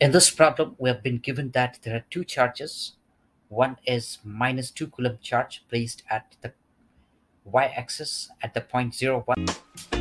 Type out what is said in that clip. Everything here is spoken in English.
In this problem, we have been given that there are two charges. One is minus 2 coulomb charge placed at the y-axis at the point 0, 1.